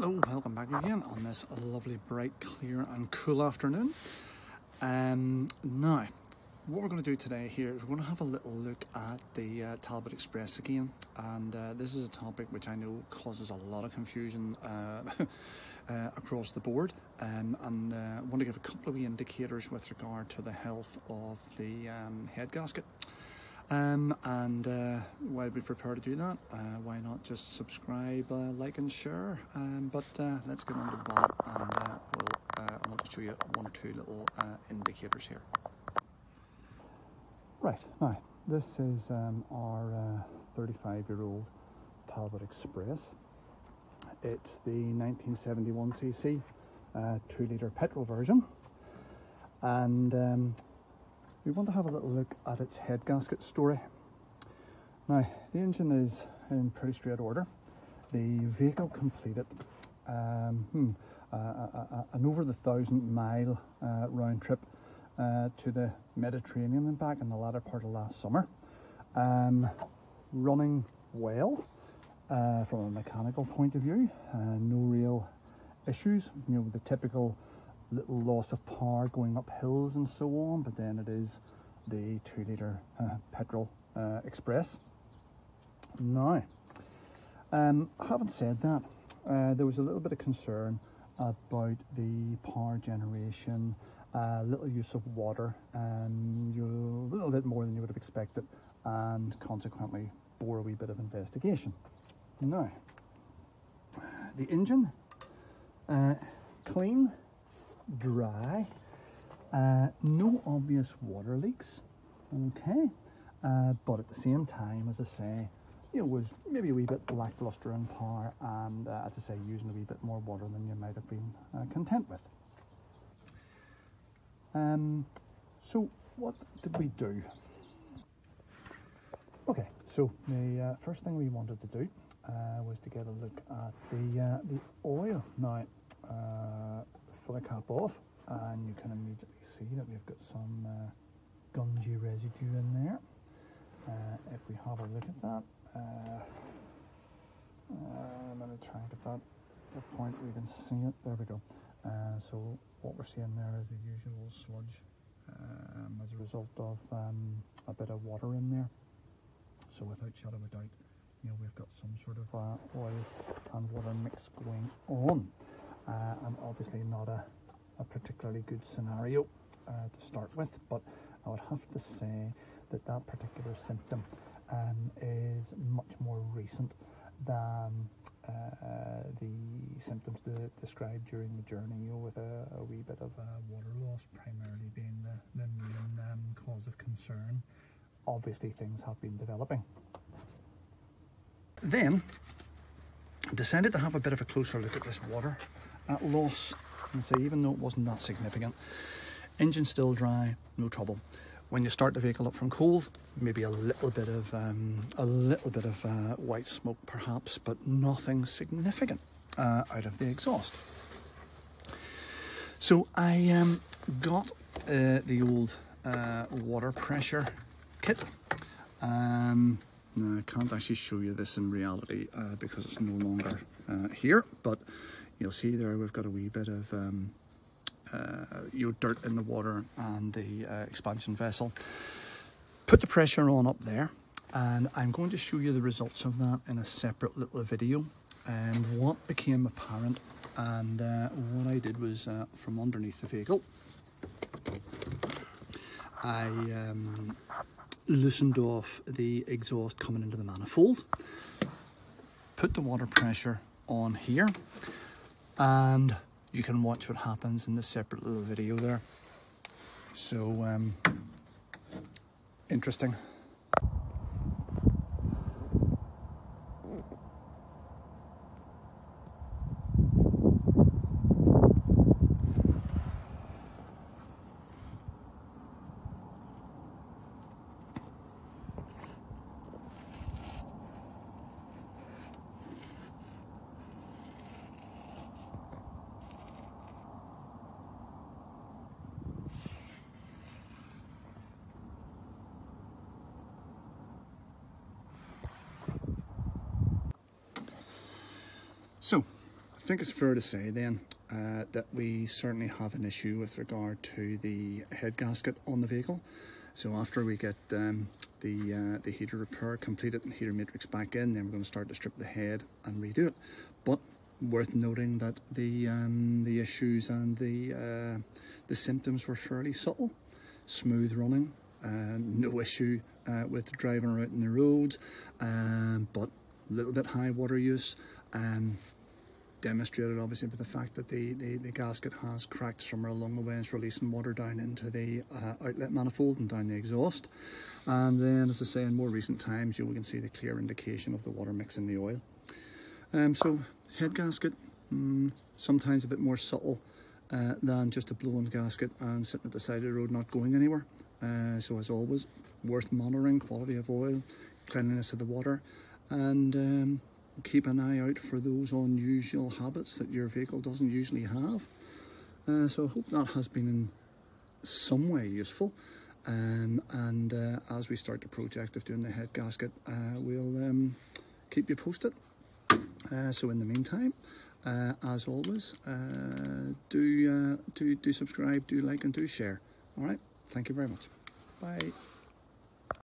Hello, welcome back again on this lovely, bright, clear, and cool afternoon. Um, now, what we're going to do today here is we're going to have a little look at the uh, Talbot Express again, and uh, this is a topic which I know causes a lot of confusion uh, uh across the board, um, and uh, I want to give a couple of indicators with regard to the health of the um, head gasket. Um, and uh, while we prepare to do that, uh, why not just subscribe, uh, like, and share? Um, but uh, let's get on to the bottom, and uh, we'll, uh, I want to show you one or two little indicators here. Right, now, this is um, our 35 year old Talbot Express. It's the 1971cc 2 litre petrol version, and um, we want to have a little look at its head gasket story. Now, the engine is in pretty straight order. The vehicle completed um, hmm, uh, uh, uh, an over the thousand mile uh, round trip uh, to the Mediterranean and back in the latter part of last summer. Um, running well uh, from a mechanical point of view, no real issues. You know, the typical little loss of power going up hills and so on, but then it is the two litre uh, petrol uh, express. Now, um, having said that, uh, there was a little bit of concern about the power generation, a little use of water, and you a little bit more than you would have expected, and consequently bore a wee bit of investigation. Now, the engine, uh, clean, dry, uh, no obvious water leaks, okay, uh, but at the same time, as I say, it was maybe a wee bit lackluster in power and, uh, as I say, using a wee bit more water than you might have been uh, content with. Um, so, what did we do? Okay, so the uh, first thing we wanted to do uh, was to get a look at the the oil. Now, the cap off and you can immediately see that we've got some uh, gungy residue in there. Uh, if we have a look at that, uh, I'm going to try and get that to the point we can see it. There we go. Uh, so what we're seeing there is the usual sludge um, as a result of um, a bit of water in there. So without shadow of a doubt, you know, we've got some sort of uh, oil and water mix going on uh, and obviously not a, a particularly good scenario uh, to start with, but I would have to say that that particular symptom um, is much more recent than uh, the symptoms described during the journey, you know, with a, a wee bit of water loss primarily being the, the main um, cause of concern. Obviously, things have been developing. Then, decided to have a bit of a closer look at this water at loss. And say, even though it wasn't that significant, engine still dry, no trouble. When you start the vehicle up from cold, maybe a little bit of um, a little bit of uh, white smoke perhaps, but nothing significant uh, out of the exhaust. So I um, got uh, the old uh, water pressure kit. Um, I can't actually show you this in reality uh, because it's no longer uh, here, but You'll see there we've got a wee bit of um, uh, you dirt in the water and the uh, expansion vessel. Put the pressure on up there and I'm going to show you the results of that in a separate little video and what became apparent and uh, what I did was uh, from underneath the vehicle I um, loosened off the exhaust coming into the manifold put the water pressure on here and you can watch what happens in the separate little video there. So, um, interesting. So I think it's fair to say then uh, that we certainly have an issue with regard to the head gasket on the vehicle. So after we get um, the, uh, the heater repair completed and heater matrix back in, then we're going to start to strip the head and redo it. But worth noting that the, um, the issues and the, uh, the symptoms were fairly subtle. Smooth running, um, no issue uh, with driving around in the roads, um, but a little bit high water use, um, demonstrated obviously by the fact that the, the, the gasket has cracked somewhere along the way and it's releasing water down into the uh, outlet manifold and down the exhaust. And then, as I say, in more recent times, you can see the clear indication of the water mixing the oil. Um, so, head gasket, mm, sometimes a bit more subtle uh, than just a blown gasket and sitting at the side of the road not going anywhere. Uh, so, as always, worth monitoring quality of oil, cleanliness of the water, and um, keep an eye out for those unusual habits that your vehicle doesn't usually have. Uh, so I hope that has been in some way useful. Um, and uh, as we start the project of doing the head gasket, uh, we'll um, keep you posted. Uh, so in the meantime, uh, as always, uh, do do do subscribe, do like, and do share. All right. Thank you very much. Bye.